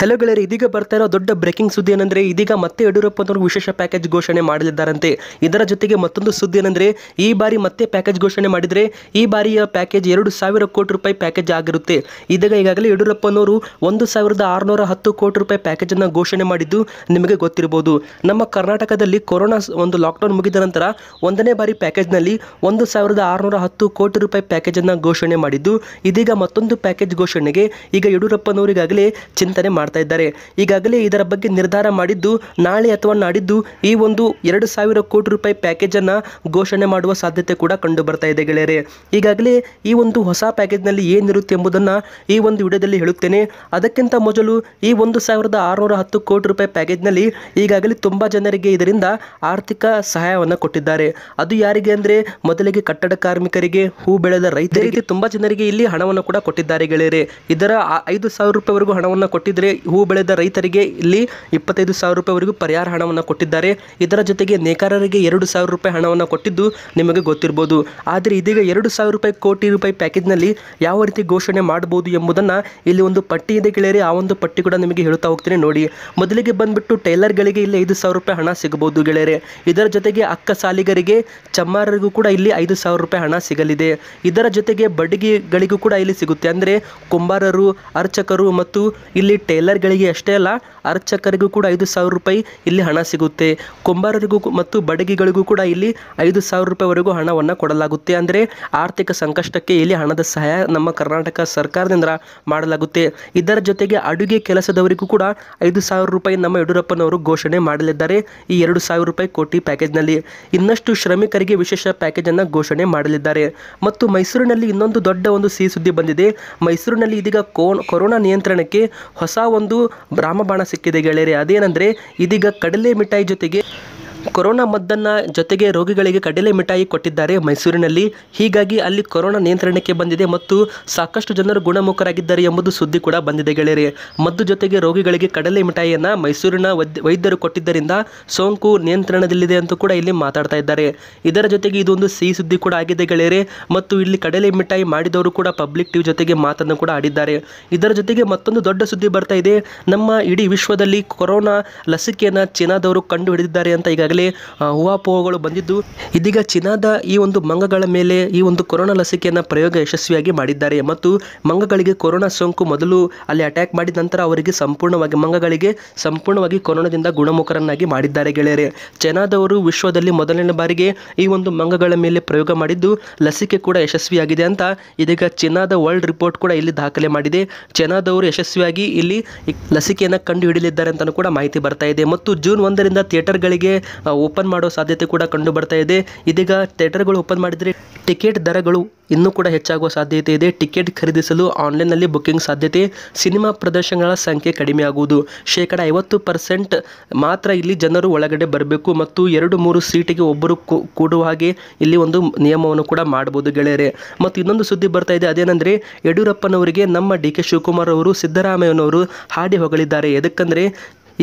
Hello ಗೆಳೆಯರು ಇದೀಗ ಬರ್ತಾ ಇರೋ ದೊಡ್ಡ ಬ್ರೇಕಿಂಗ್ ಸುದ್ದಿ ಏನಂದ್ರೆ, ಇದೀಗ ಮತ್ತೆ ಯಡಿಯೂರಪ್ಪನವರು ವಿಶೇಷ ಪ್ಯಾಕೇಜ್ ಘೋಷಣೆ ಮಾಡಲಿದ್ದಾರಂತೆ ಇದರ ಜೊತೆಗೆ ಮತ್ತೊಂದು ಸುದ್ದಿ ಏನಂದ್ರೆ, ಈ ಬಾರಿ ಮತ್ತೆ ಪ್ಯಾಕೇಜ್ ಘೋಷಣೆ ಮಾಡಿದ್ರೆ, ಈ ಬಾರಿಯ ಪ್ಯಾಕೇಜ್ ಎರಡು ಸಾವಿರ ಕೋಟಿ ರೂಪಾಯಿ ಪ್ಯಾಕೇಜ್ ಆಗಿರುತ್ತೆ. ಇದೀಗ ಈಗಾಗಲೇ ಯಡಿಯೂರಪ್ಪನವರು ಒಂದು ಸಾವಿರದ ಆರುನೂರ ಹತ್ತು ಕೋಟಿ ರೂಪಾಯಿ ಪ್ಯಾಕೇಜ್ ಅನ್ನು ಘೋಷಣೆ ಮಾಡಿದ್ದು ನಿಮಗೆ ಗೊತ್ತಿರಬಹುದು. ನಮ್ಮ ಕರ್ನಾಟಕದಲ್ಲಿ ಕೊರೋನಾ ಒಂದು ಲಾಕ್ಡೌನ್ ಮುಗಿದ ನಂತರ ಒಂದನೇ ಬಾರಿ ಪ್ಯಾಕೇಜ್ನಲ್ಲಿ ಒಂದು ಸಾವಿರದ ಆರುನೂರ ಹತ್ತು ಕೋಟಿ ರೂಪಾಯಿ ಪ್ಯಾಕೇಜ್ ಅನ್ನ ಘೋಷಣೆ ಮಾಡಿದ್ದು, ಇದೀಗ ಮತ್ತೊಂದು ಪ್ಯಾಕೇಜ್ ಘೋಷಣೆಗೆ ಈಗ ಯಡಿಯೂರಪ್ಪನವರಿಗಾಗಲೇ ಚಿಂತನೆ ಚಿಂತನೆ ಮಾಡ್ತಾ ಇದ್ದಾರೆ. ಈಗಾಗಲೇ ಇದರ ಬಗ್ಗೆ ನಿರ್ಧಾರ ಮಾಡಿದ್ದು, ನಾಳೆ ಅಥವಾ ನಾಡಿದ್ದು ಈ ಒಂದು ಎರಡು ಸಾವಿರ ಕೋಟಿ ರೂಪಾಯಿ ಪ್ಯಾಕೇಜ್ ಅನ್ನ ಘೋಷಣೆ ಮಾಡುವ ಸಾಧ್ಯತೆ ಕೂಡ ಕಂಡು ಬರ್ತಾ ಇದೆ ಗೆಳೆಯರೆ. ಈಗಾಗಲೇ ಈ ಒಂದು ಹೊಸ ಪ್ಯಾಕೇಜ್ನಲ್ಲಿ ಏನಿರುತ್ತೆ ಎಂಬುದನ್ನು ಈ ಒಂದು ವಿಡಿಯೋದಲ್ಲಿ ಹೇಳುತ್ತೇನೆ. ಅದಕ್ಕಿಂತ ಮೊದಲು ಈ ಒಂದು ಸಾವಿರದ ಆರುನೂರ ಹತ್ತು ಕೋಟಿ ರೂಪಾಯಿ ಪ್ಯಾಕೇಜ್ನಲ್ಲಿ ಈಗಾಗಲೇ ತುಂಬ ಜನರಿಗೆ ಇದರಿಂದ ಆರ್ಥಿಕ ಸಹಾಯವನ್ನು ಕೊಟ್ಟಿದ್ದಾರೆ. ಅದು ಯಾರಿಗೆ ಅಂದರೆ ಮೊದಲಿಗೆ ಕಟ್ಟಡ ಕಾರ್ಮಿಕರಿಗೆ, ಹೂ ಬೆಳೆದ ರೈತರಿಗೆ, ತುಂಬ ಜನರಿಗೆ ಇಲ್ಲಿ ಹಣವನ್ನು ಕೂಡ ಕೊಟ್ಟಿದ್ದಾರೆ ಗೆಳೆಯರೆ. ಇದರ ಐದು ಸಾವಿರ ರೂಪಾಯಿವರೆಗೂ ಹಣವನ್ನು ಕೊಟ್ಟಿದ್ರೆ ಹೂ ಬೆಳೆದ ರೈತರಿಗೆ ಇಲ್ಲಿ ಇಪ್ಪತ್ತೈದು ಸಾವಿರ ರೂಪಾಯಿವರೆಗೂ ಪರಿಹಾರ ಹಣವನ್ನು ಕೊಟ್ಟಿದ್ದಾರೆ. ಇದರ ಜೊತೆಗೆ ನೇಕಾರರಿಗೆ ಎರಡು ಸಾವಿರ ರೂಪಾಯಿ ಹಣವನ್ನು ಕೊಟ್ಟಿದ್ದು ನಿಮಗೆ ಗೊತ್ತಿರ್ಬೋದು. ಆದರೆ ಇದೀಗ ಎರಡು ಸಾವಿರ ರೂಪಾಯಿ ಕೋಟಿ ರೂಪಾಯಿ ಪ್ಯಾಕೇಜ್ನಲ್ಲಿ ಯಾವ ರೀತಿ ಘೋಷಣೆ ಮಾಡಬಹುದು ಎಂಬುದನ್ನು ಇಲ್ಲಿ ಒಂದು ಪಟ್ಟಿ ಇದೆ ಗೆಳೆಯರೆ. ಆ ಒಂದು ಪಟ್ಟಿ ಕೂಡ ನಿಮಗೆ ಹೇಳ್ತಾ ಹೋಗ್ತೀನಿ ನೋಡಿ. ಮೊದಲಿಗೆ ಬಂದ್ಬಿಟ್ಟು ಟೈಲರ್ಗಳಿಗೆ ಇಲ್ಲಿ ಐದು ಸಾವಿರ ರೂಪಾಯಿ ಹಣ ಸಿಗಬಹುದು ಗೆಳೆಯರೆ. ಇದರ ಜೊತೆಗೆ ಅಕ್ಕ ಸಾಲಿಗರಿಗೆ, ಚಮ್ಮಾರರಿಗೂ ಕೂಡ ಇಲ್ಲಿ ಐದು ಸಾವಿರ ರೂಪಾಯಿ ಹಣ ಸಿಗಲಿದೆ. ಇದರ ಜೊತೆಗೆ ಬಡಗಿಗಳಿಗೂ ಕೂಡ ಇಲ್ಲಿ ಸಿಗುತ್ತೆ. ಅಂದರೆ ಕುಂಬಾರರು, ಅರ್ಚಕರು ಮತ್ತು ಇಲ್ಲಿ ಟೈಲರ್ಗಳಿಗೆ ಅಷ್ಟೇ ಅಲ್ಲ, ಅರ್ಚಕರಿಗೂ ಕೂಡ ಐದು ಸಾವಿರ ರೂಪಾಯಿ ಇಲ್ಲಿ ಹಣ ಸಿಗುತ್ತೆ. ಕುಂಬಾರರಿಗೂ ಮತ್ತು ಬಡಗಿಗಳಿಗೂ ಕೂಡ ಇಲ್ಲಿ ಐದು ಸಾವಿರ ರೂಪಾಯಿವರೆಗೂ ಹಣವನ್ನು ಕೊಡಲಾಗುತ್ತೆ. ಅಂದರೆ ಆರ್ಥಿಕ ಸಂಕಷ್ಟಕ್ಕೆ ಇಲ್ಲಿ ಹಣದ ಸಹಾಯ ನಮ್ಮ ಕರ್ನಾಟಕ ಸರ್ಕಾರದಿಂದ ಮಾಡಲಾಗುತ್ತೆ. ಇದರ ಜೊತೆಗೆ ಅಡುಗೆ ಕೆಲಸದವರಿಗೂ ಕೂಡ ಐದು ಸಾವಿರ ರೂಪಾಯಿ ನಮ್ಮ ಯಡಿಯೂರಪ್ಪನವರು ಘೋಷಣೆ ಮಾಡಲಿದ್ದಾರೆ ಈ ಎರಡು ಸಾವಿರ ರೂಪಾಯಿ ಕೋಟಿ ಪ್ಯಾಕೇಜ್ನಲ್ಲಿ. ಇನ್ನಷ್ಟು ಶ್ರಮಿಕರಿಗೆ ವಿಶೇಷ ಪ್ಯಾಕೇಜನ್ನು ಘೋಷಣೆ ಮಾಡಲಿದ್ದಾರೆ. ಮತ್ತು ಮೈಸೂರಿನಲ್ಲಿ ಇನ್ನೊಂದು ದೊಡ್ಡ ಒಂದು ಸಿಹಿ ಸುದ್ದಿ ಬಂದಿದೆ. ಮೈಸೂರಿನಲ್ಲಿ ಇದೀಗ ಕೋ ಕೊರೋನಾ ನಿಯಂತ್ರಣಕ್ಕೆ ಹೊಸ ಒಂದು ರಾಮಬಾಣ ಸಿಕ್ಕಿದೆ ಗೆಳೆಯರೆ. ಅದೇನೆಂದರೆ ಇದೀಗ ಕಡಲೆ ಮಿಠಾಯಿ ಜೊತೆಗೆ ಕೊರೋನಾ ಮದ್ದನ್ನು ಜೊತೆಗೆ ರೋಗಿಗಳಿಗೆ ಕಡಲೆ ಮಿಠಾಯಿ ಕೊಟ್ಟಿದ್ದಾರೆ ಮೈಸೂರಿನಲ್ಲಿ. ಹೀಗಾಗಿ ಅಲ್ಲಿ ಕೊರೋನಾ ನಿಯಂತ್ರಣಕ್ಕೆ ಬಂದಿದೆ ಮತ್ತು ಸಾಕಷ್ಟು ಜನರು ಗುಣಮುಖರಾಗಿದ್ದಾರೆ ಎಂಬುದು ಸುದ್ದಿ ಕೂಡ ಬಂದಿದೆ ಗೆಳೆಯರೆ. ಮದ್ದು ಜೊತೆಗೆ ರೋಗಿಗಳಿಗೆ ಕಡಲೆ ಮಿಠಾಯಿಯನ್ನು ಮೈಸೂರಿನ ವೈದ್ಯ, ವೈದ್ಯರು ಕೊಟ್ಟಿದ್ದರಿಂದ ಸೋಂಕು ನಿಯಂತ್ರಣದಲ್ಲಿದೆ ಅಂತ ಕೂಡ ಇಲ್ಲಿ ಮಾತಾಡ್ತಾ ಇದ್ದಾರೆ. ಇದರ ಜೊತೆಗೆ ಇದೊಂದು ಸಿಹಿ ಸುದ್ದಿ ಕೂಡ ಆಗಿದೆ ಗೆಳೆಯರೆ. ಮತ್ತು ಇಲ್ಲಿ ಕಡಲೆ ಮಿಠಾಯಿ ಮಾಡಿದವರು ಕೂಡ ಪಬ್ಲಿಕ್ ಟಿವಿ ಜೊತೆಗೆ ಮಾತನ್ನು ಕೂಡ ಆಡಿದ್ದಾರೆ. ಇದರ ಜೊತೆಗೆ ಮತ್ತೊಂದು ದೊಡ್ಡ ಸುದ್ದಿ ಬರ್ತಾ ಇದೆ. ನಮ್ಮ ಇಡೀ ವಿಶ್ವದಲ್ಲಿ ಕೊರೋನಾ ಲಸಿಕೆಯನ್ನು ಚೀನಾದವರು ಕಂಡು ಹಿಡಿದಿದ್ದಾರೆ ಅಂತ ಈಗಾಗಲೇ ಹೂವಾಪೋಹಗಳು ಬಂದಿದ್ದು. ಇದೀಗ ಚೀನಾದ ಈ ಒಂದು ಮಂಗಗಳ ಮೇಲೆ ಈ ಒಂದು ಕೊರೋನಾ ಲಸಿಕೆಯನ್ನು ಪ್ರಯೋಗ ಯಶಸ್ವಿಯಾಗಿ ಮಾಡಿದ್ದಾರೆ. ಮತ್ತು ಮಂಗಗಳಿಗೆ ಕೊರೋನಾ ಸೋಂಕು ಮೊದಲು ಅಲ್ಲಿ ಅಟ್ಯಾಕ್ ಮಾಡಿದ ನಂತರ ಅವರಿಗೆ ಸಂಪೂರ್ಣವಾಗಿ, ಮಂಗಗಳಿಗೆ ಸಂಪೂರ್ಣವಾಗಿ ಕೊರೋನಾದಿಂದ ಗುಣಮುಖರನ್ನಾಗಿ ಮಾಡಿದ್ದಾರೆ ಗೆಳೆಯರೆ. ಚೈನಾದವರು ವಿಶ್ವದಲ್ಲಿ ಮೊದಲನೇ ಬಾರಿಗೆ ಈ ಒಂದು ಮಂಗಗಳ ಮೇಲೆ ಪ್ರಯೋಗ ಮಾಡಿದ್ದು, ಲಸಿಕೆ ಕೂಡ ಯಶಸ್ವಿಯಾಗಿದೆ ಅಂತ ಇದೀಗ ಚೀನಾದ ವರ್ಲ್ಡ್ ರಿಪೋರ್ಟ್ ಕೂಡ ಇಲ್ಲಿ ದಾಖಲೆ ಮಾಡಿದೆ. ಚೈನಾದವರು ಯಶಸ್ವಿಯಾಗಿ ಇಲ್ಲಿ ಲಸಿಕೆಯನ್ನು ಕಂಡು ಹಿಡಿಯಲಿದ್ದಾರೆ ಅಂತಲೂ ಕೂಡ ಮಾಹಿತಿ ಬರ್ತಾ ಇದೆ. ಮತ್ತು ಜೂನ್ ಒಂದರಿಂದ ಥಿಯೇಟರ್ಗಳಿಗೆ ಓಪನ್ ಮಾಡೋ ಸಾಧ್ಯತೆ ಕೂಡ ಕಂಡು ಬರ್ತಾ ಇದೆ. ಇದೀಗ ಥಿಯೇಟರ್ಗಳು ಓಪನ್ ಮಾಡಿದರೆ ಟಿಕೆಟ್ ದರಗಳು ಇನ್ನೂ ಕೂಡ ಹೆಚ್ಚಾಗುವ ಸಾಧ್ಯತೆ ಇದೆ. ಟಿಕೆಟ್ ಖರೀದಿಸಲು ಆನ್ಲೈನ್ನಲ್ಲಿ ಬುಕ್ಕಿಂಗ್ ಸಾಧ್ಯತೆ ಸಿನಿಮಾ ಪ್ರದರ್ಶನಗಳ ಸಂಖ್ಯೆ ಕಡಿಮೆ ಆಗುವುದು. ಶೇಕಡ ಐವತ್ತು ಮಾತ್ರ ಇಲ್ಲಿ ಜನರು ಒಳಗಡೆ ಬರಬೇಕು ಮತ್ತು ಎರಡು ಮೂರು ಸೀಟಿಗೆ ಒಬ್ಬರು ಕೂಡುವ ಹಾಗೆ ಇಲ್ಲಿ ಒಂದು ನಿಯಮವನ್ನು ಕೂಡ ಮಾಡಬಹುದು ಗೆಳೆಯರೆ. ಮತ್ತು ಇನ್ನೊಂದು ಸುದ್ದಿ ಬರ್ತಾ ಇದೆ, ಅದೇನೆಂದರೆ ಯಡಿಯೂರಪ್ಪನವರಿಗೆ ನಮ್ಮ ಡಿ ಕೆ ಶಿವಕುಮಾರ್ ಅವರು ಸಿದ್ದರಾಮಯ್ಯನವರು ಹಾಡಿ ಹೊಗಳಿದ್ದಾರೆ. ಎದಕ್ಕಂದರೆ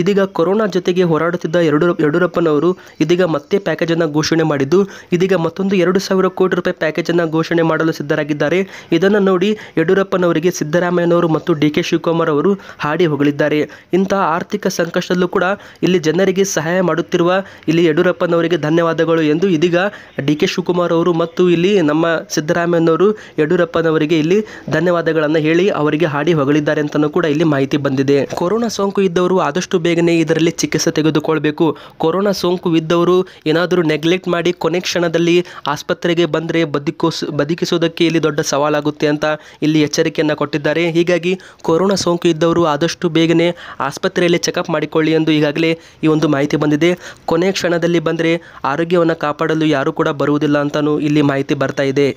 ಇದೀಗ ಕೊರೋನಾ ಜೊತೆಗೆ ಹೋರಾಡುತ್ತಿದ್ದ ಯಡಿಯೂರ ಯಡಿಯೂರಪ್ಪನವರು ಇದೀಗ ಮತ್ತೆ ಪ್ಯಾಕೇಜನ್ನು ಘೋಷಣೆ ಮಾಡಿದ್ದು, ಇದೀಗ ಮತ್ತೊಂದು ಎರಡು ಸಾವಿರ ಕೋಟಿ ರೂಪಾಯಿ ಪ್ಯಾಕೇಜನ್ನು ಘೋಷಣೆ ಮಾಡಲು ಸಿದ್ಧರಾಗಿದ್ದಾರೆ. ಇದನ್ನು ನೋಡಿ ಯಡಿಯೂರಪ್ಪನವರಿಗೆ ಸಿದ್ದರಾಮಯ್ಯನವರು ಮತ್ತು ಡಿ ಕೆ ಶಿವಕುಮಾರ್ ಅವರು ಹಾಡಿ ಹೊಗಳಿದ್ದಾರೆ. ಇಂತಹ ಆರ್ಥಿಕ ಸಂಕಷ್ಟದಲ್ಲೂ ಕೂಡ ಇಲ್ಲಿ ಜನರಿಗೆ ಸಹಾಯ ಮಾಡುತ್ತಿರುವ ಇಲ್ಲಿ ಯಡಿಯೂರಪ್ಪನವರಿಗೆ ಧನ್ಯವಾದಗಳು ಎಂದು ಇದೀಗ ಡಿ ಕೆ ಶಿವಕುಮಾರ್ ಅವರು ಮತ್ತು ಇಲ್ಲಿ ನಮ್ಮ ಸಿದ್ದರಾಮಯ್ಯನವರು ಯಡಿಯೂರಪ್ಪನವರಿಗೆ ಇಲ್ಲಿ ಧನ್ಯವಾದಗಳನ್ನು ಹೇಳಿ ಅವರಿಗೆ ಹಾಡಿ ಹೊಗಳಿದ್ದಾರೆ ಅಂತಲೂ ಕೂಡ ಇಲ್ಲಿ ಮಾಹಿತಿ ಬಂದಿದೆ. ಕೊರೋನಾ ಸೋಂಕು ಇದ್ದವರು ಆದಷ್ಟು ಬೇಗನೆ ಇದರಲ್ಲಿ ಚಿಕಿತ್ಸೆ ತೆಗೆದುಕೊಳ್ಬೇಕು. ಕೊರೋನಾ ಸೋಂಕು ಇದ್ದವರು ಏನಾದರೂ ನೆಗ್ಲೆಕ್ಟ್ ಮಾಡಿ ಕೊನೆ ಕ್ಷಣದಲ್ಲಿ ಆಸ್ಪತ್ರೆಗೆ ಬಂದರೆ ಬದುಕೋಸ್, ಬದುಕಿಸೋದಕ್ಕೆ ಇಲ್ಲಿ ದೊಡ್ಡ ಸವಾಲಾಗುತ್ತೆ ಅಂತ ಇಲ್ಲಿ ಎಚ್ಚರಿಕೆಯನ್ನು ಕೊಟ್ಟಿದ್ದಾರೆ. ಹೀಗಾಗಿ ಕೊರೋನಾ ಸೋಂಕು ಇದ್ದವರು ಆದಷ್ಟು ಬೇಗನೆ ಆಸ್ಪತ್ರೆಯಲ್ಲಿ ಚೆಕಪ್ ಮಾಡಿಕೊಳ್ಳಿ ಎಂದು ಈಗಾಗಲೇ ಈ ಒಂದು ಮಾಹಿತಿ ಬಂದಿದೆ. ಕೊನೆ ಕ್ಷಣದಲ್ಲಿ ಬಂದರೆ ಆರೋಗ್ಯವನ್ನು ಕಾಪಾಡಲು ಯಾರೂ ಕೂಡ ಬರುವುದಿಲ್ಲ ಅಂತಲೂ ಇಲ್ಲಿ ಮಾಹಿತಿ ಬರ್ತಾ ಇದೆ.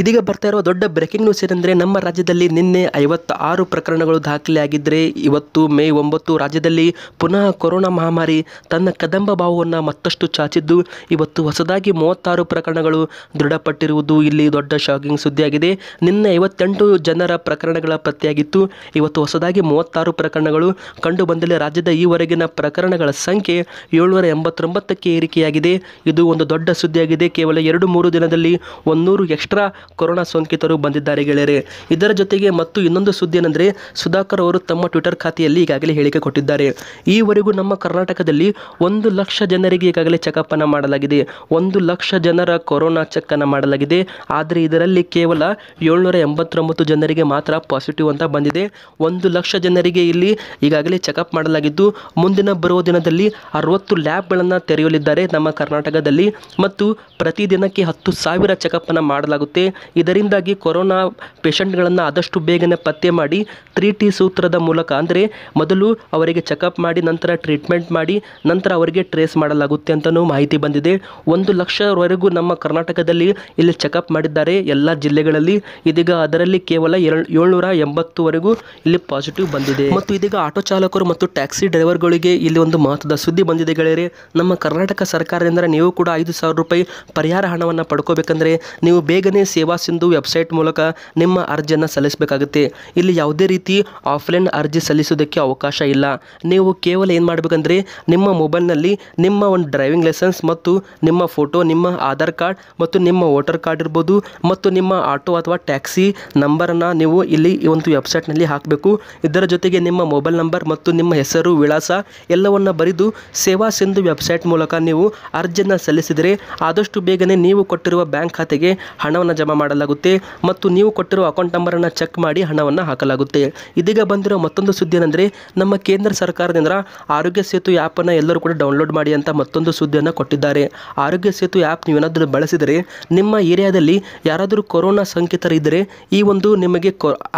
ಇದೀಗ ಬರ್ತಾ ಇರುವ ದೊಡ್ಡ ಬ್ರೇಕಿಂಗ್ ನ್ಯೂಸ್ ಏನೆಂದರೆ ನಮ್ಮ ರಾಜ್ಯದಲ್ಲಿ ನಿನ್ನೆ ಐವತ್ತ ಆರು ಪ್ರಕರಣಗಳು ದಾಖಲೆಯಾಗಿದ್ದರೆ ಇವತ್ತು ಮೇ ಒಂಬತ್ತು ರಾಜ್ಯದಲ್ಲಿ ಪುನಃ ಕೊರೋನಾ ಮಹಾಮಾರಿ ತನ್ನ ಕದಂಬ ಭಾವವನ್ನು ಮತ್ತಷ್ಟು ಚಾಚಿದ್ದು, ಇವತ್ತು ಹೊಸದಾಗಿ ಮೂವತ್ತಾರು ಪ್ರಕರಣಗಳು ದೃಢಪಟ್ಟಿರುವುದು ಇಲ್ಲಿ ದೊಡ್ಡ ಶಾಕಿಂಗ್ ಸುದ್ದಿಯಾಗಿದೆ. ನಿನ್ನೆ ಐವತ್ತೆಂಟು ಜನರ ಪ್ರಕರಣಗಳ ಪತ್ತೆಯಾಗಿತ್ತು. ಇವತ್ತು ಹೊಸದಾಗಿ ಮೂವತ್ತಾರು ಪ್ರಕರಣಗಳು ಕಂಡು ಬಂದಲ್ಲಿ ರಾಜ್ಯದ ಈವರೆಗಿನ ಪ್ರಕರಣಗಳ ಸಂಖ್ಯೆ ಏಳ್ನೂರ ಎಂಬತ್ತೊಂಬತ್ತಕ್ಕೆ ಏರಿಕೆಯಾಗಿದೆ. ಇದು ಒಂದು ದೊಡ್ಡ ಸುದ್ದಿಯಾಗಿದೆ. ಕೇವಲ ಎರಡು ಮೂರು ದಿನದಲ್ಲಿ ಒಂದೂರು ಎಕ್ಸ್ಟ್ರಾ ಕೊರೋನಾ ಸೋಂಕಿತರು ಬಂದಿದ್ದಾರೆ ಗೆಳೆಯರೆ. ಇದರ ಜೊತೆಗೆ ಮತ್ತು ಇನ್ನೊಂದು ಸುದ್ದಿ ಏನೆಂದರೆ ಸುಧಾಕರ್ ಅವರು ತಮ್ಮ ಟ್ವಿಟರ್ ಖಾತೆಯಲ್ಲಿ ಈಗಾಗಲೇ ಹೇಳಿಕೆ ಕೊಟ್ಟಿದ್ದಾರೆ. ಈವರೆಗೂ ನಮ್ಮ ಕರ್ನಾಟಕದಲ್ಲಿ ಒಂದು ಲಕ್ಷ ಜನರಿಗೆ ಈಗಾಗಲೇ ಚೆಕಪ್ಪನ್ನು ಮಾಡಲಾಗಿದೆ. ಒಂದು ಲಕ್ಷ ಜನರ ಕೊರೋನಾ ಚೆಕ್ ಅನ್ನು ಮಾಡಲಾಗಿದೆ. ಆದರೆ ಇದರಲ್ಲಿ ಕೇವಲ ಏಳ್ನೂರ ಎಂಬತ್ತೊಂಬತ್ತು ಜನರಿಗೆ ಮಾತ್ರ ಪಾಸಿಟಿವ್ ಅಂತ ಬಂದಿದೆ. ಒಂದು ಲಕ್ಷ ಜನರಿಗೆ ಇಲ್ಲಿ ಈಗಾಗಲೇ ಚೆಕಪ್ ಮಾಡಲಾಗಿದ್ದು, ಮುಂದಿನ ಬರುವ ದಿನದಲ್ಲಿ ಅರವತ್ತು ಲ್ಯಾಬ್ಗಳನ್ನು ತೆರೆಯಲಿದ್ದಾರೆ ನಮ್ಮ ಕರ್ನಾಟಕದಲ್ಲಿ ಮತ್ತು ಪ್ರತಿದಿನಕ್ಕೆ ಹತ್ತು ಸಾವಿರ ಚೆಕಪ್ಪನ್ನು ಮಾಡಲಾಗುತ್ತೆ. ಇದರಿಂದಾಗಿ ಕೊರೋನಾ ಪೇಷಂಟ್ಗಳನ್ನು ಆದಷ್ಟು ಬೇಗನೆ ಪತ್ತೆ ಮಾಡಿ, ತ್ರೀ ಸೂತ್ರದ ಮೂಲಕ, ಅಂದರೆ ಮೊದಲು ಅವರಿಗೆ ಚೆಕಪ್ ಮಾಡಿ, ನಂತರ ಟ್ರೀಟ್ಮೆಂಟ್ ಮಾಡಿ, ನಂತರ ಅವರಿಗೆ ಟ್ರೇಸ್ ಮಾಡಲಾಗುತ್ತೆ ಅಂತಲೂ ಮಾಹಿತಿ ಬಂದಿದೆ. ಒಂದು ಲಕ್ಷವರೆಗೂ ನಮ್ಮ ಕರ್ನಾಟಕದಲ್ಲಿ ಇಲ್ಲಿ ಚೆಕಪ್ ಮಾಡಿದ್ದಾರೆ ಎಲ್ಲ ಜಿಲ್ಲೆಗಳಲ್ಲಿ. ಇದೀಗ ಅದರಲ್ಲಿ ಕೇವಲ ಏಳ್, ಏಳ್ನೂರ ಎಂಬತ್ತುವರೆಗೂ ಇಲ್ಲಿ ಪಾಸಿಟಿವ್ ಬಂದಿದೆ. ಮತ್ತು ಇದೀಗ ಆಟೋ ಚಾಲಕರು ಮತ್ತು ಟ್ಯಾಕ್ಸಿ ಡ್ರೈವರ್ಗಳಿಗೆ ಇಲ್ಲಿ ಒಂದು ಮಹತ್ವದ ಸುದ್ದಿ ಬಂದಿದೆ ಗೆಳೆಯರೆ. ನಮ್ಮ ಕರ್ನಾಟಕ ಸರ್ಕಾರದಿಂದ ನೀವು ಕೂಡ ಐದು ಸಾವಿರ ರೂಪಾಯಿ ಪರಿಹಾರ ಹಣವನ್ನು ಪಡ್ಕೋಬೇಕಂದ್ರೆ ನೀವು ಬೇಗನೆ ಸೇವಾ ಸಿಂಧು ವೆಬ್ಸೈಟ್ ಮೂಲಕ ನಿಮ್ಮ ಅರ್ಜಿಯನ್ನು ಸಲ್ಲಿಸಬೇಕಾಗುತ್ತೆ. ಇಲ್ಲಿ ಯಾವುದೇ ರೀತಿ ಆಫ್ಲೈನ್ ಅರ್ಜಿ ಸಲ್ಲಿಸುವುದಕ್ಕೆ ಅವಕಾಶ ಇಲ್ಲ. ನೀವು ಕೇವಲ ಏನು ಮಾಡಬೇಕಂದ್ರೆ ನಿಮ್ಮ ಮೊಬೈಲ್ನಲ್ಲಿ ನಿಮ್ಮ ಒಂದು ಡ್ರೈವಿಂಗ್ ಲೈಸೆನ್ಸ್ ಮತ್ತು ನಿಮ್ಮ ಫೋಟೋ, ನಿಮ್ಮ ಆಧಾರ್ ಕಾರ್ಡ್ ಮತ್ತು ನಿಮ್ಮ ವೋಟರ್ ಕಾರ್ಡ್ ಇರ್ಬೋದು ಮತ್ತು ನಿಮ್ಮ ಆಟೋ ಅಥವಾ ಟ್ಯಾಕ್ಸಿ ನಂಬರನ್ನು ನೀವು ಇಲ್ಲಿ ಈ ಒಂದು ವೆಬ್ಸೈಟ್ನಲ್ಲಿ ಹಾಕಬೇಕು. ಇದರ ಜೊತೆಗೆ ನಿಮ್ಮ ಮೊಬೈಲ್ ನಂಬರ್ ಮತ್ತು ನಿಮ್ಮ ಹೆಸರು, ವಿಳಾಸ ಎಲ್ಲವನ್ನು ಬರೆದು ಸೇವಾ ಸಿಂಧು ವೆಬ್ಸೈಟ್ ಮೂಲಕ ನೀವು ಅರ್ಜಿಯನ್ನು ಸಲ್ಲಿಸಿದರೆ ಆದಷ್ಟು ಬೇಗನೆ ನೀವು ಕೊಟ್ಟಿರುವ ಬ್ಯಾಂಕ್ ಖಾತೆಗೆ ಹಣವನ್ನು ಜಮಾ ಮಾಡಲಾಗುತ್ತೆ ಮತ್ತು ನೀವು ಕೊಟ್ಟಿರುವ ಅಕೌಂಟ್ ನಂಬರನ್ನು ಚೆಕ್ ಮಾಡಿ ಹಣವನ್ನು ಹಾಕಲಾಗುತ್ತೆ. ಇದೀಗ ಬಂದಿರೋ ಮತ್ತೊಂದು ಸುದ್ದಿ ಏನಂದರೆ ನಮ್ಮ ಕೇಂದ್ರ ಸರ್ಕಾರದಿಂದ ಆರೋಗ್ಯ ಸೇತು ಆ್ಯಪನ್ನು ಎಲ್ಲರೂ ಕೂಡ ಡೌನ್ಲೋಡ್ ಮಾಡಿ ಅಂತ ಮತ್ತೊಂದು ಸುದ್ದಿಯನ್ನು ಕೊಟ್ಟಿದ್ದಾರೆ. ಆರೋಗ್ಯ ಸೇತು ಆ್ಯಪ್ ನೀವೇನಾದರೂ ಬಳಸಿದರೆ ನಿಮ್ಮ ಏರಿಯಾದಲ್ಲಿ ಯಾರಾದರೂ ಕೊರೋನಾ ಸೋಂಕಿತರಿದ್ದರೆ ಈ ಒಂದು ನಿಮಗೆ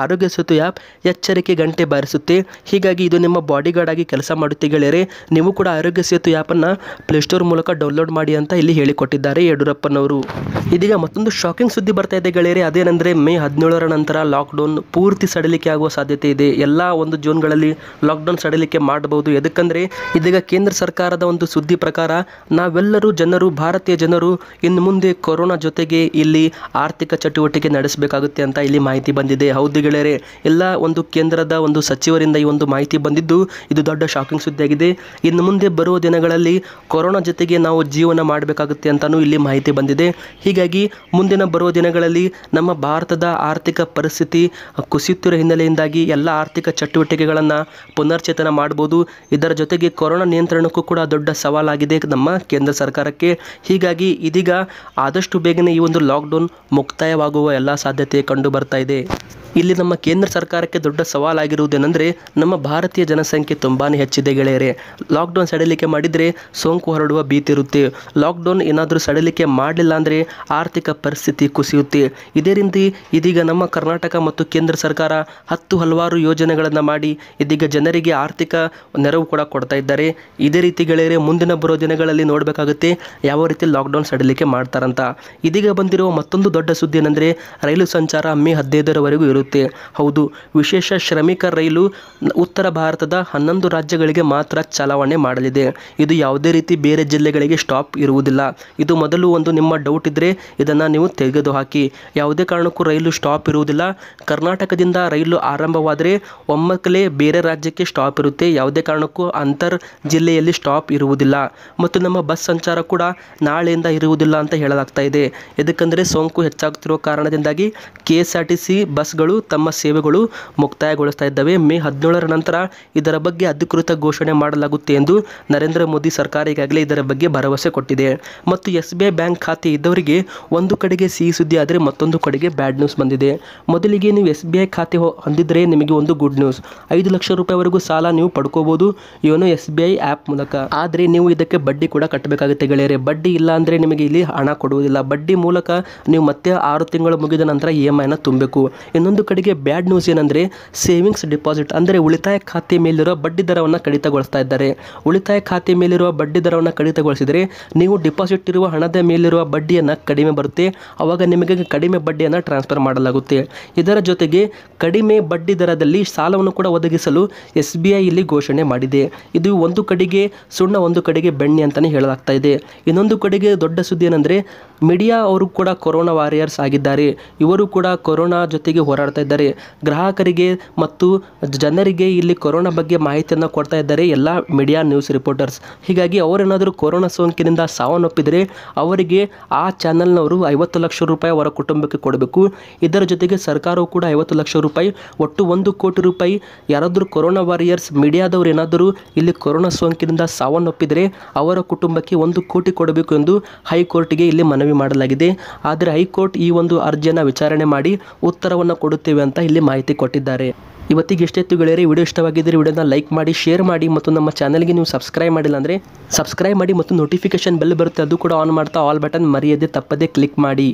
ಆರೋಗ್ಯ ಸೇತು ಆ್ಯಪ್ ಎಚ್ಚರಿಕೆ ಗಂಟೆ ಬಾರಿಸುತ್ತೆ. ಹೀಗಾಗಿ ಇದು ನಿಮ್ಮ ಬಾಡಿಗಾರ್ಡ್ ಆಗಿ ಕೆಲಸ ಮಾಡುತ್ತೆ ಗೆಳೆಯರೆ. ನೀವು ಕೂಡ ಆರೋಗ್ಯ ಸೇತು ಆ್ಯಪನ್ನು ಪ್ಲೇಸ್ಟೋರ್ ಮೂಲಕ ಡೌನ್ಲೋಡ್ ಮಾಡಿ ಅಂತ ಇಲ್ಲಿ ಹೇಳಿಕೊಟ್ಟಿದ್ದಾರೆ ಯಡಿಯೂರಪ್ಪನವರು. ಇದೀಗ ಮತ್ತೊಂದು ಶಾಕಿಂಗ್ ಸುದ್ದಿ ಬರ್ತಾ ಇದೆ ಗೆಳೆಯರೆ. ಅದೇನೆಂದರೆ ಮೇ ಹದಿನೇಳರ ನಂತರ ಲಾಕ್ಡೌನ್ ಪೂರ್ತಿ ಸಡಿಲಿಕೆ ಆಗುವ ಸಾಧ್ಯತೆ ಇದೆ. ಎಲ್ಲ ಒಂದು ಜೂನ್ಗಳಲ್ಲಿ ಲಾಕ್ಡೌನ್ ಸಡಿಲಿಕೆ ಮಾಡಬಹುದು. ಎದಕ್ಕಂದರೆ ಇದೀಗ ಕೇಂದ್ರ ಸರ್ಕಾರದ ಒಂದು ಸುದ್ದಿ ಪ್ರಕಾರ ನಾವೆಲ್ಲರೂ ಜನರು, ಭಾರತೀಯ ಜನರು ಇನ್ನು ಮುಂದೆ ಕೊರೋನಾ ಜೊತೆಗೆ ಇಲ್ಲಿ ಆರ್ಥಿಕ ಚಟುವಟಿಕೆ ನಡೆಸಬೇಕಾಗುತ್ತೆ ಅಂತ ಇಲ್ಲಿ ಮಾಹಿತಿ ಬಂದಿದೆ. ಹೌದು ಗೆಳೆಯರೆ, ಎಲ್ಲ ಒಂದು ಕೇಂದ್ರದ ಒಂದು ಸಚಿವರಿಂದ ಈ ಒಂದು ಮಾಹಿತಿ ಬಂದಿದ್ದು ಇದು ದೊಡ್ಡ ಶಾಕಿಂಗ್ ಸುದ್ದಿಯಾಗಿದೆ. ಇನ್ನು ಮುಂದೆ ಬರುವ ದಿನಗಳಲ್ಲಿ ಕೊರೋನಾ ಜೊತೆಗೆ ನಾವು ಜೀವನ ಮಾಡಬೇಕಾಗುತ್ತೆ ಅಂತಲೂ ಇಲ್ಲಿ ಮಾಹಿತಿ ಬಂದಿದೆ. ಹೀಗಾಗಿ ಮುಂದಿನ ಬರುವ ದಿನಗಳಲ್ಲಿ ನಮ್ಮ ಭಾರತದ ಆರ್ಥಿಕ ಪರಿಸ್ಥಿತಿ ಕುಸಿಯುತ್ತಿರುವ ಹಿನ್ನೆಲೆಯಿಂದಾಗಿ ಎಲ್ಲ ಆರ್ಥಿಕ ಚಟುವಟಿಕೆಗಳನ್ನು ಪುನರ್ಚೇತನ ಮಾಡ್ಬೋದು ಇದರ ಜೊತೆಗೆ ಕೊರೋನಾ ನಿಯಂತ್ರಣಕ್ಕೂ ಕೂಡ ದೊಡ್ಡ ಸವಾಲಾಗಿದೆ ನಮ್ಮ ಕೇಂದ್ರ ಸರ್ಕಾರಕ್ಕೆ. ಹೀಗಾಗಿ ಇದೀಗ ಆದಷ್ಟು ಬೇಗನೆ ಈ ಒಂದು ಲಾಕ್ಡೌನ್ ಮುಕ್ತಾಯವಾಗುವ ಎಲ್ಲ ಸಾಧ್ಯತೆ ಕಂಡು ಬರ್ತಾ ಇದೆ. ಇಲ್ಲಿ ನಮ್ಮ ಕೇಂದ್ರ ಸರ್ಕಾರಕ್ಕೆ ದೊಡ್ಡ ಸವಾಲಾಗಿರುವುದೇನೆಂದರೆ, ನಮ್ಮ ಭಾರತೀಯ ಜನಸಂಖ್ಯೆ ತುಂಬಾ ಹೆಚ್ಚಿದೆ ಗೆಳೆಯರೆ. ಲಾಕ್ಡೌನ್ ಸಡಿಲಿಕೆ ಮಾಡಿದರೆ ಸೋಂಕು ಹರಡುವ ಭೀತಿ ಇರುತ್ತೆ. ಲಾಕ್ಡೌನ್ ಏನಾದರೂ ಸಡಿಲಿಕೆ ಮಾಡಲಿಲ್ಲ ಅಂದರೆ ಆರ್ಥಿಕ ಪರಿಸ್ಥಿತಿ ಕುಸಿಯುತ್ತೆ. ಇದೇ ರೀತಿ ಇದೀಗ ನಮ್ಮ ಕರ್ನಾಟಕ ಮತ್ತು ಕೇಂದ್ರ ಸರ್ಕಾರ ಹತ್ತು ಹಲವಾರು ಯೋಜನೆಗಳನ್ನು ಮಾಡಿ ಇದೀಗ ಜನರಿಗೆ ಆರ್ಥಿಕ ನೆರವು ಕೂಡ ಕೊಡ್ತಾ ಇದ್ದಾರೆ. ಇದೇ ರೀತಿ ಗೆಳೆಯರೆ, ಮುಂದಿನ ಬರೋ ದಿನಗಳಲ್ಲಿ ನೋಡಬೇಕಾಗುತ್ತೆ ಯಾವ ರೀತಿ ಲಾಕ್ಡೌನ್ ಸಡಿಲಿಕೆ ಮಾಡ್ತಾರಂತ. ಇದೀಗ ಬಂದಿರುವ ಮತ್ತೊಂದು ದೊಡ್ಡ ಸುದ್ದಿ ಏನಂದರೆ ರೈಲು ಸಂಚಾರ ಮೇ ಹದಿನೈದರವರೆಗೂ ಇರುತ್ತೆ. ಹೌದು, ವಿಶೇಷ ಶ್ರಮಿಕ ರೈಲು ಉತ್ತರ ಭಾರತದ ಹನ್ನೊಂದು ರಾಜ್ಯಗಳಿಗೆ ಮಾತ್ರ ಚಲಾವಣೆ ಮಾಡಲಿದೆ. ಇದು ಯಾವುದೇ ರೀತಿ ಬೇರೆ ಜಿಲ್ಲೆಗಳಿಗೆ ಸ್ಟಾಪ್ ಇರುವುದಿಲ್ಲ. ಇದು ಮೊದಲು ಒಂದು ನಿಮ್ಮ ಡೌಟ್ ಇದ್ದರೆ ಇದನ್ನು ನೀವು ತೆಗೆದು ಹಾಕಿ ಯಾವುದೇ ಕಾರಣಕ್ಕೂ ರೈಲು ಸ್ಟಾಪ್ ಇರುವುದಿಲ್ಲ. ಕರ್ನಾಟಕದಿಂದ ರೈಲು ಆರಂಭವಾದರೆ ಒಮ್ಮಕ್ಕಲೇ ಬೇರೆ ರಾಜ್ಯಕ್ಕೆ ಸ್ಟಾಪ್ ಇರುತ್ತೆ. ಯಾವುದೇ ಕಾರಣಕ್ಕೂ ಅಂತರ್ ಜಿಲ್ಲೆಯಲ್ಲಿ ಸ್ಟಾಪ್ ಇರುವುದಿಲ್ಲ. ಮತ್ತು ನಮ್ಮ ಬಸ್ ಸಂಚಾರ ಕೂಡ ನಾಳೆಯಿಂದ ಇರುವುದಿಲ್ಲ ಅಂತ ಹೇಳಲಾಗ್ತಾ ಇದೆ. ಇದಕ್ಕಂದರೆ ಸೋಂಕು ಹೆಚ್ಚಾಗುತ್ತಿರುವ ಕಾರಣದಿಂದಾಗಿ ಕೆ ಎಸ್ ಟಿ ಸಿ ಬಸ್ಗಳು ತಮ್ಮ ಸೇವೆಗಳು ಮುಕ್ತಾಯಗೊಳಿಸ್ತಾ ಇದ್ದಾವೆ. ಮೇ ಹದಿನೇಳರ ನಂತರ ಇದರ ಬಗ್ಗೆ ಅಧಿಕೃತ ಘೋಷಣೆ ಮಾಡಲಾಗುತ್ತೆ ಎಂದು ನರೇಂದ್ರ ಮೋದಿ ಸರ್ಕಾರ ಈಗಾಗಲೇ ಇದರ ಬಗ್ಗೆ ಭರವಸೆ ಕೊಟ್ಟಿದೆ. ಮತ್ತು ಎಸ್ ಬಿ ಐ ಬ್ಯಾಂಕ್ ಖಾತೆ ಇದ್ದವರಿಗೆ ಒಂದು ಕಡೆಗೆ ಸಿಹಿ ಸುದ್ದಿ ಆದರೆ ಮತ್ತೊಂದು ಕಡೆಗೆ ಬ್ಯಾಡ್ ನ್ಯೂಸ್ ಬಂದಿದೆ. ಮೊದಲಿಗೆ ನೀವು ಎಸ್ ಬಿ ಐ ಖಾತೆ ಹೊಂದಿದ್ರೆ ನಿಮಗೆ ಒಂದು ಗುಡ್ ನ್ಯೂಸ್. ಐದು ಲಕ್ಷ ರೂಪಾಯಿವರೆಗೂ ಸಾಲ ನೀವು ಪಡ್ಕೋಬಹುದು YONO S B I app ಮೂಲಕ. ಆದರೆ ನೀವು ಇದಕ್ಕೆ ಬಡ್ಡಿ ಕೂಡ ಕಟ್ಟಬೇಕಾಗುತ್ತೆ ಗೆಳೆಯರೆ. ಬಡ್ಡಿ ಇಲ್ಲ ಅಂದರೆ ನಿಮಗೆ ಇಲ್ಲಿ ಹಣ ಕೊಡುವುದಿಲ್ಲ. ಬಡ್ಡಿ ಮೂಲಕ ನೀವು ಮತ್ತೆ ಆರು ತಿಂಗಳು ಮುಗಿದ ನಂತರ ಇ ಎಂ ಐನ ತುಂಬಬೇಕು. ಇನ್ನೊಂದು ಇನ್ನೊಂದು ಕಡೆಗೆ ಬ್ಯಾಡ್ ನ್ಯೂಸ್ ಏನಂದರೆ ಸೇವಿಂಗ್ಸ್ ಡಿಪಾಸಿಟ್ ಅಂದರೆ ಉಳಿತಾಯ ಖಾತೆ ಮೇಲಿರುವ ಬಡ್ಡಿ ದರವನ್ನು ಕಡಿತಗೊಳಿಸ್ತಾ ಇದ್ದಾರೆ. ಉಳಿತಾಯ ಖಾತೆ ಮೇಲಿರುವ ಬಡ್ಡಿ ದರವನ್ನು ಕಡಿತಗೊಳಿಸಿದರೆ ನೀವು ಡಿಪಾಸಿಟ್ ಇರುವ ಹಣದ ಮೇಲಿರುವ ಬಡ್ಡಿಯನ್ನು ಕಡಿಮೆ ಬರುತ್ತೆ. ಆವಾಗ ನಿಮಗೆ ಕಡಿಮೆ ಬಡ್ಡಿಯನ್ನು ಟ್ರಾನ್ಸ್ಫರ್ ಮಾಡಲಾಗುತ್ತೆ. ಇದರ ಜೊತೆಗೆ ಕಡಿಮೆ ಬಡ್ಡಿ ದರದಲ್ಲಿ ಸಾಲವನ್ನು ಕೂಡ ಒದಗಿಸಲು ಎಸ್ ಇಲ್ಲಿ ಘೋಷಣೆ ಮಾಡಿದೆ. ಇದು ಒಂದು ಕಡೆಗೆ ಸುಣ್ಣ, ಒಂದು ಕಡೆಗೆ ಬೆಣ್ಣೆ ಅಂತಲೇ ಹೇಳಲಾಗ್ತಾ ಇದೆ. ಇನ್ನೊಂದು ಕಡೆಗೆ ದೊಡ್ಡ ಸುದ್ದಿ ಏನಂದರೆ ಮೀಡಿಯಾ ಅವರು ಕೂಡ ಕೊರೋನಾ ವಾರಿಯರ್ಸ್ ಆಗಿದ್ದಾರೆ. ಇವರು ಕೂಡ ಕೊರೋನಾ ಜೊತೆಗೆ ಹೋರಾಡ್ತಾ ಇದ್ದಾರೆ. ಗ್ರಾಹಕರಿಗೆ ಮತ್ತು ಜನರಿಗೆ ಇಲ್ಲಿ ಕೊರೋನಾ ಬಗ್ಗೆ ಮಾಹಿತಿಯನ್ನು ಕೊಡ್ತಾ ಇದ್ದಾರೆ ಎಲ್ಲ ಮೀಡಿಯಾ ನ್ಯೂಸ್ ರಿಪೋರ್ಟರ್ಸ್ ಹೀಗಾಗಿ ಅವರೇನಾದರೂ ಕೊರೋನಾ ಸೋಂಕಿನಿಂದ ಸಾವನ್ನಪ್ಪಿದರೆ ಅವರಿಗೆ ಆ ಚಾನಲ್ನವರು ಐವತ್ತು ಲಕ್ಷ ರೂಪಾಯಿ ಅವರ ಕುಟುಂಬಕ್ಕೆ ಕೊಡಬೇಕು. ಇದರ ಜೊತೆಗೆ ಸರ್ಕಾರವು ಕೂಡ ಐವತ್ತು ಲಕ್ಷ ರೂಪಾಯಿ, ಒಟ್ಟು ಒಂದು ಕೋಟಿ ರೂಪಾಯಿ ಯಾರಾದರೂ ಕೊರೋನಾ ವಾರಿಯರ್ಸ್ ಮೀಡಿಯಾದವರು ಏನಾದರೂ ಇಲ್ಲಿ ಕೊರೋನಾ ಸೋಂಕಿನಿಂದ ಸಾವನ್ನಪ್ಪಿದರೆ ಅವರ ಕುಟುಂಬಕ್ಕೆ ಒಂದು ಕೋಟಿ ಕೊಡಬೇಕು ಎಂದು ಹೈಕೋರ್ಟ್ಗೆ ಇಲ್ಲಿ ಮನವಿ ಮಾಡಲಾಗಿದೆ. ಆದರೆ ಹೈಕೋರ್ಟ್ ಈ ಒಂದು ಅರ್ಜಿಯನ್ನು ವಿಚಾರಣೆ ಮಾಡಿ ಉತ್ತರವನ್ನು ಕೊಡುತ್ತೇವೆ ಅಂತ ಇಲ್ಲಿ ಮಾಹಿತಿ ಕೊಟ್ಟಿದ್ದಾರೆ. ಇವತ್ತಿಗೆ ಎಷ್ಟೆತ್ತು ಗೆಳೆಯರಿ, ವಿಡಿಯೋ ಇಷ್ಟವಾಗಿದ್ದರೆ ವಿಡಿಯೋನ ಲೈಕ್ ಮಾಡಿ, ಶೇರ್ ಮಾಡಿ ಮತ್ತು ನಮ್ಮ ಚಾನಲ್ಗೆ ನೀವು ಸಬ್ಸ್ಕ್ರೈಬ್ ಮಾಡಿಲ್ಲ ಅಂದರೆ ಸಬ್ಸ್ಕ್ರೈಬ್ ಮಾಡಿ ಮತ್ತು ನೋಟಿಫಿಕೇಶನ್ ಬೆಲ್ ಬರುತ್ತೆ, ಅದು ಕೂಡ ಆನ್ ಮಾಡ್ತಾ ಆಲ್ ಬಟನ್ ಮರೆಯದೆ ತಪ್ಪದೆ ಕ್ಲಿಕ್ ಮಾಡಿ.